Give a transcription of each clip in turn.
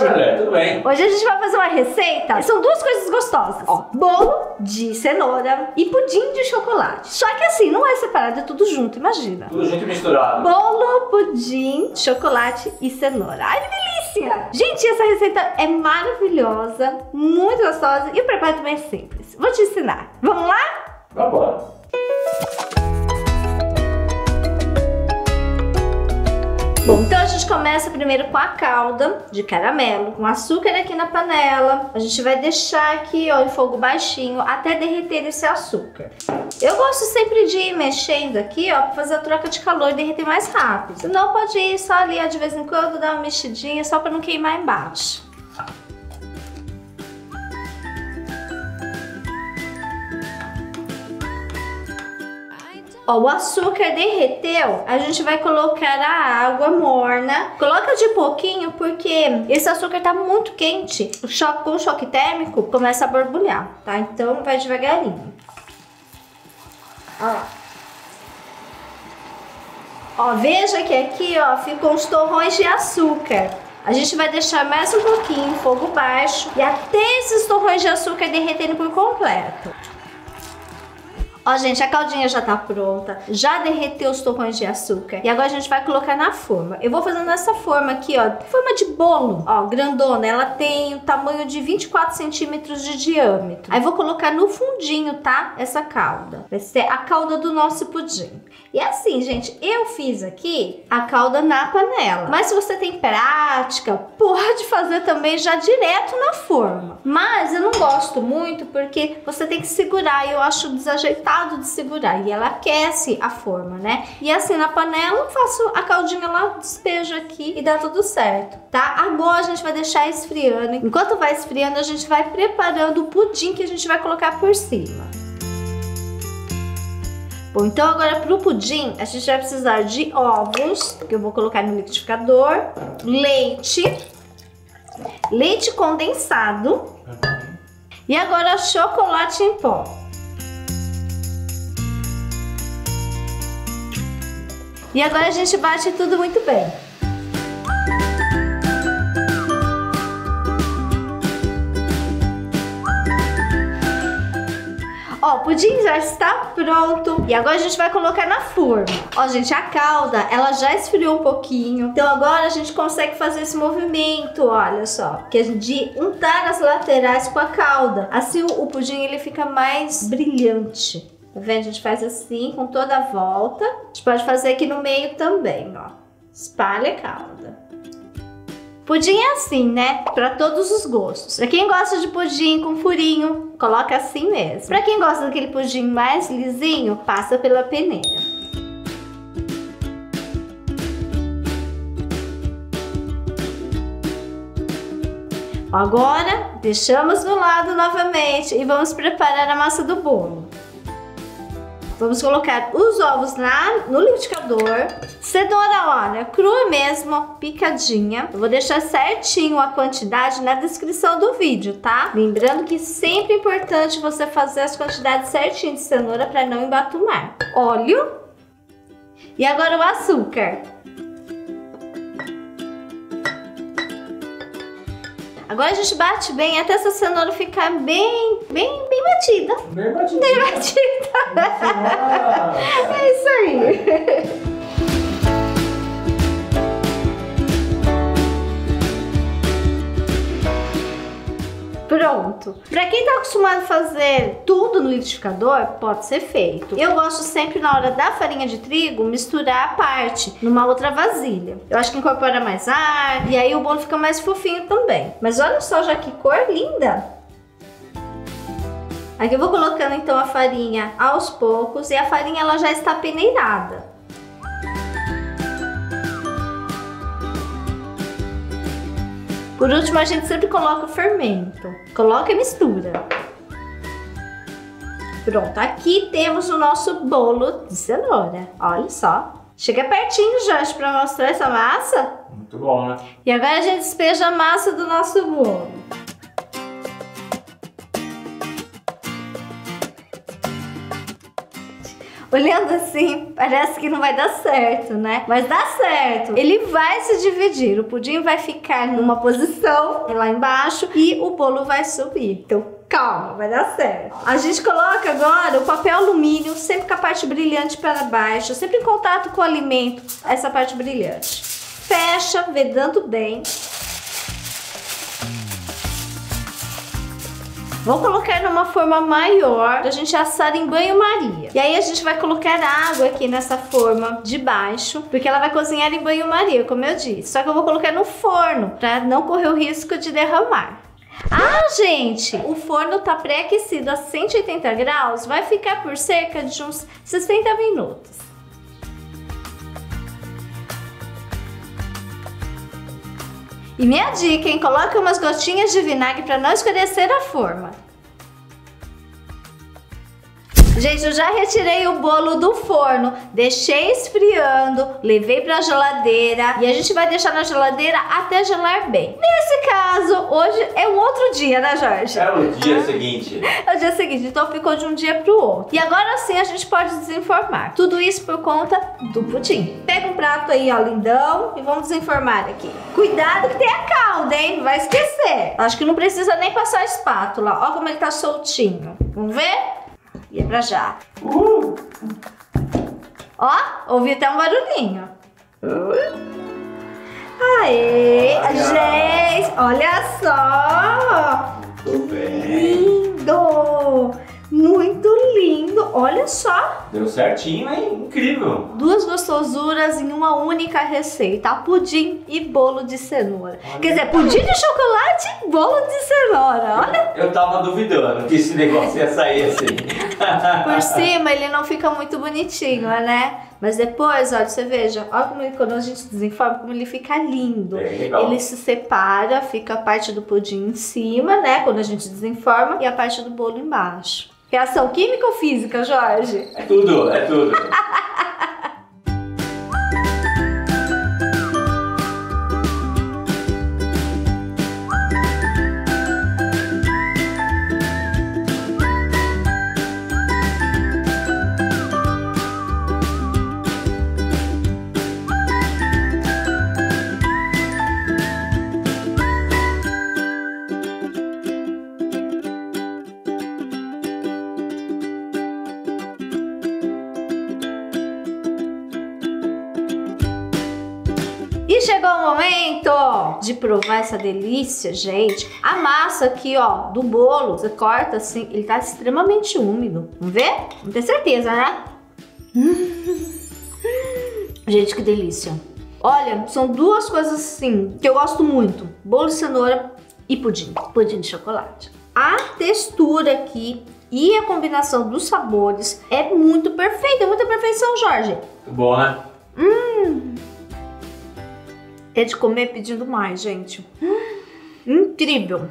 Tudo bem? Olha, tudo bem. Hoje a gente vai fazer uma receita. São duas coisas gostosas. Ó, bolo de cenoura e pudim de chocolate. Só que assim, não é separado, é tudo junto, imagina. Tudo junto e misturado. Bolo, pudim, chocolate e cenoura. Ai, que delícia! Gente, essa receita é maravilhosa, muito gostosa e o preparo também é simples. Vou te ensinar. Vamos lá? Vambora. Bom, então gente começa primeiro com a calda de caramelo, com açúcar aqui na panela. A gente vai deixar aqui, ó, em fogo baixinho até derreter esse açúcar. Eu gosto sempre de ir mexendo aqui, ó, pra fazer a troca de calor e derreter mais rápido. Não pode ir só ali, ó, de vez em quando, dar uma mexidinha, só pra não queimar embaixo. Ó, o açúcar derreteu, a gente vai colocar a água morna. Coloca de pouquinho porque esse açúcar tá muito quente. O choque, com o choque térmico começa a borbulhar, tá? Então vai devagarinho. Ó. Ó, veja que aqui, ó, ficam os torrões de açúcar. A gente vai deixar mais um pouquinho, fogo baixo, e até esses torrões de açúcar derreterem por completo. Ó, gente, a caldinha já tá pronta, já derreteu os torrões de açúcar. E agora a gente vai colocar na forma. Eu vou fazendo essa forma aqui, ó, forma de bolo, ó, grandona. Ela tem o tamanho de 24 centímetros de diâmetro. Aí vou colocar no fundinho, tá? Essa calda. Vai ser a calda do nosso pudim. E assim, gente, eu fiz aqui a calda na panela. Mas se você tem prática, pode fazer também já direto na forma. Mas eu não gosto muito porque você tem que segurar e eu acho desajeitado de segurar. E ela aquece a forma, né? E assim, na panela, eu faço a caldinha lá, despejo aqui e dá tudo certo, tá? Agora a gente vai deixar esfriando. Enquanto vai esfriando, a gente vai preparando o pudim que a gente vai colocar por cima. Bom, então agora para o pudim, a gente vai precisar de ovos, que eu vou colocar no liquidificador, leite, leite condensado e agora chocolate em pó. E agora a gente bate tudo muito bem. O pudim já está pronto. E agora a gente vai colocar na forma. Ó, gente, a calda, ela já esfriou um pouquinho. Então agora a gente consegue fazer esse movimento, olha só. Que é de untar as laterais com a calda. Assim o, pudim, ele fica mais brilhante. Tá vendo? A gente faz assim, com toda a volta. A gente pode fazer aqui no meio também, ó. Espalha a calda. Pudim é assim, né? Para todos os gostos. Para quem gosta de pudim com furinho, coloca assim mesmo. Para quem gosta daquele pudim mais lisinho, passa pela peneira. Agora, deixamos do lado novamente e vamos preparar a massa do bolo. Vamos colocar os ovos na, no liquidificador. Cenoura, olha, crua mesmo, picadinha. Eu vou deixar certinho a quantidade na descrição do vídeo, tá? Lembrando que sempre é importante você fazer as quantidades certinho de cenoura para não embatumar. Óleo. E agora o açúcar. Agora a gente bate bem até essa cenoura ficar bem, bem, bem batida. Bem batida. Bem batida. é isso aí. Pronto. Pra quem tá acostumado a fazer tudo no liquidificador, pode ser feito. Eu gosto sempre na hora da farinha de trigo misturar a parte numa outra vasilha. Eu acho que incorpora mais ar e aí o bolo fica mais fofinho também. Mas olha só já que cor linda. Aqui eu vou colocando então a farinha aos poucos e a farinha ela já está peneirada. Por último, a gente sempre coloca o fermento. Coloca e mistura. Pronto, aqui temos o nosso bolo de cenoura. Olha só. Chega pertinho, Jorge, para mostrar essa massa. Muito bom, né? E agora a gente despeja a massa do nosso bolo. Olhando assim, parece que não vai dar certo, né? Mas dá certo. Ele vai se dividir. O pudim vai ficar numa posição lá embaixo e o bolo vai subir. Então, calma, vai dar certo. A gente coloca agora o papel alumínio sempre com a parte brilhante para baixo, sempre em contato com o alimento, essa parte brilhante. Fecha, vedando bem. Vou colocar numa forma maior pra gente assar em banho-maria. E aí a gente vai colocar água aqui nessa forma de baixo, porque ela vai cozinhar em banho-maria, como eu disse. Só que eu vou colocar no forno pra não correr o risco de derramar. Ah, gente, o forno tá pré-aquecido a 180 graus, vai ficar por cerca de uns 60 minutos. E minha dica, hein? Coloque umas gotinhas de vinagre para não escurecer a forma. Gente, eu já retirei o bolo do forno, deixei esfriando, levei pra geladeira e a gente vai deixar na geladeira até gelar bem. Nesse caso, hoje é um outro dia, né, Jorge? É o dia seguinte. É o dia seguinte, então ficou de um dia pro outro. E agora sim a gente pode desenformar. Tudo isso por conta do pudim. Pega um prato aí, ó, lindão, e vamos desenformar aqui. Cuidado que tem a calda, hein? Não vai esquecer. Acho que não precisa nem passar a espátula. Ó como ele tá soltinho. Vamos ver? E é pra já. Uh! Ó, ouvi até um barulhinho. Aê, gente, olha só. Muito bem. Lindo, muito lindo. Olha só, Deu certinho, hein? Incrível. duas gostosuras em uma única receita, pudim e bolo de cenoura. Olha. Quer dizer, pudim de chocolate e bolo de cenoura. Olha, Eu tava duvidando que esse negócio ia sair assim. por cima ele não fica muito bonitinho, né? Mas depois, olha, você veja, olha como ele, quando a gente desenforma, como ele fica lindo. Legal. Ele se separa, fica a parte do pudim em cima, né? Quando a gente desenforma, e a parte do bolo embaixo. Reação química ou física, Jorge? É tudo, é tudo. chegou o momento de provar essa delícia, gente. A massa aqui, ó, do bolo, você corta assim, ele tá extremamente úmido. Vamos ver? Vamos ter certeza, né? Hum. Gente, que delícia. Olha, são duas coisas assim que eu gosto muito: bolo de cenoura e pudim. Pudim de chocolate. A textura aqui e a combinação dos sabores é muito perfeita, é muita perfeição, Jorge. Bom, né? De comer pedindo mais, gente. Hum, incrível!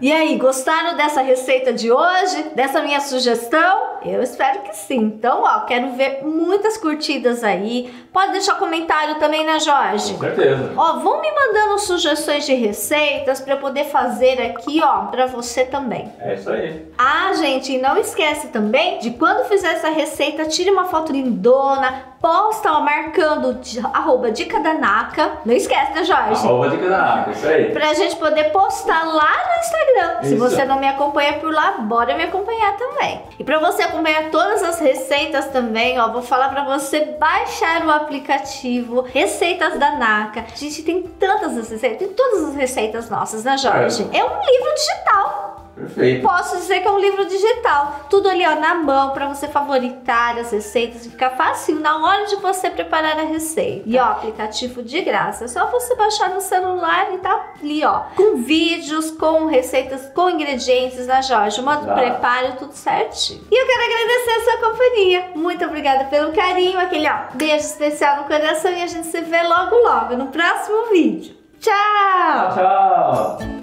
E aí, gostaram dessa receita de hoje? Dessa minha sugestão? Eu espero que sim. Então, ó, quero ver muitas curtidas aí. Pode deixar comentário também, né, Jorge? Com certeza. Ó, vão me mandando sugestões de receitas para eu poder fazer aqui, ó, para você também. É isso aí. Ah, gente, e não esquece também de quando fizer essa receita, tire uma foto lindona, posta ó, marcando arroba dica da Naka. Não esquece, né, Jorge? Arroba de canal, isso aí. Pra gente poder postar lá no Instagram. Se Isso. você não me acompanha por lá, bora me acompanhar também. E pra você acompanhar todas as receitas também, ó, vou falar pra você baixar o aplicativo Receitas da Naka. Gente, tem tantas as receitas, tem todas as receitas nossas, né, Jorge? É um livro digital. Perfeito. Posso dizer que é um livro digital. Tudo ali ó, na mão para você favoritar as receitas e ficar fácil na hora de você preparar a receita. E ó, aplicativo de graça. É só você baixar no celular e tá ali, ó. Com vídeos, com receitas, com ingredientes, né, Jorge? O modo Exato. preparo, tudo certinho. E eu quero agradecer a sua companhia. Muito obrigada pelo carinho, aquele ó, beijo especial no coração e a gente se vê logo logo no próximo vídeo. Tchau!